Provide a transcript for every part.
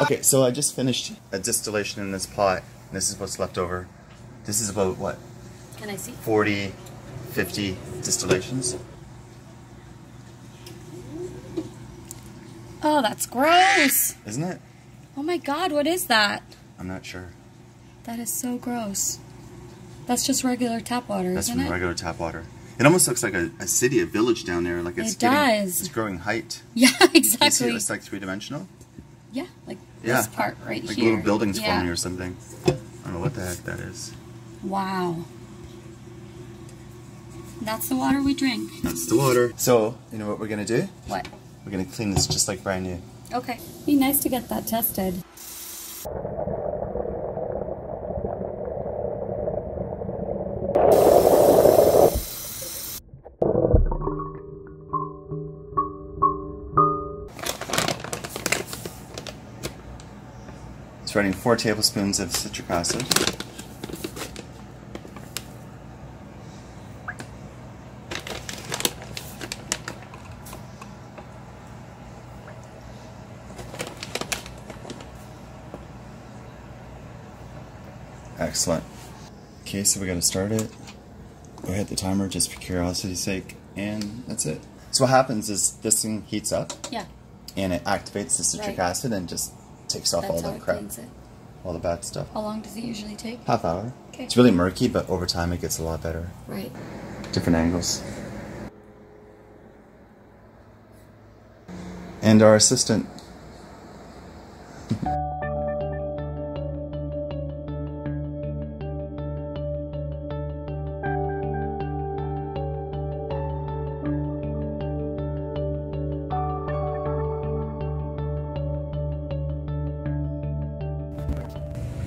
Okay, so I just finished a distillation in this pot. And This is what's left over. This is about what? Can I see? 40, 50 distillations. Oh, that's gross. Isn't it? Oh my god, what is that? I'm not sure. That is so gross. That's just regular tap water, That's isn't from it? regular tap water. It almost looks like a, a city, a village down there. Like it's It getting, does. It's growing height. Yeah, You see, exactly. it's like three dimensional. Yeah, like Yeah, this part right like here. little buildings yeah. forming or something. I don't know what the heck that is. Wow. That's the water we drink. That's the water. So you know what we're gonna do? What? We're gonna clean this just like brand new. Okay. Be nice to get that tested. Running four tablespoons of citric acid. Excellent. Okay, so we're gonna start it. Go ahead the timer just for curiosity's sake, and that's it. So what happens is this thing heats up Yeah. and it activates the citric Right. acid and just takes off all That's how the crap, all the bad stuff. How long does it usually take? Half hour. Okay. It's really murky, but over time it gets a lot better. Right. Different angles. And our assistant.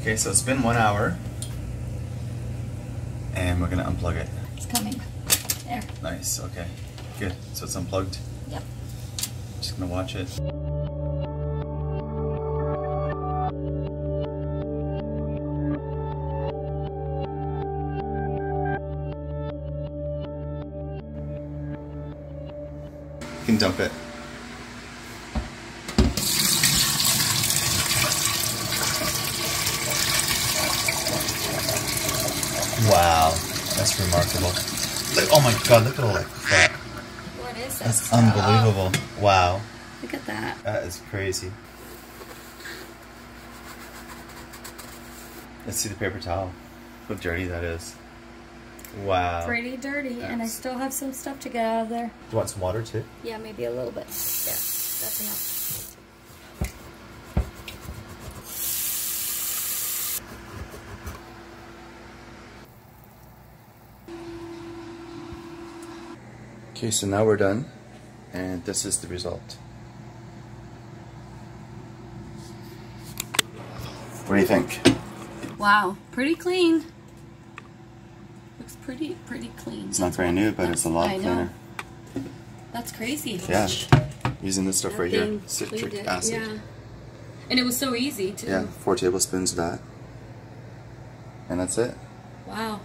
Okay, so it's been one hour. And we're gonna unplug it. It's coming. There. Nice, okay. Good. So it's unplugged. Yep. Just gonna watch it. You can dump it. Wow, that's remarkable. Look, oh my god, look at all that crap. What is that? That's stuff? unbelievable. Wow. Look at that. That is crazy. Let's see the paper towel. How dirty that is. Wow. Pretty dirty, and I still have some stuff to get out of there. Do you want some water too? Yeah, maybe a little bit. Yeah, That's enough. Okay, so now we're done, and this is the result. What do you think? Wow, pretty clean. Looks pretty, pretty clean. It's not brand new, but it's a lot I know. cleaner. That's crazy. Yeah. Using this stuff that right here, citric it. acid. Yeah. And it was so easy too. Yeah, four tablespoons of that. And that's it. Wow.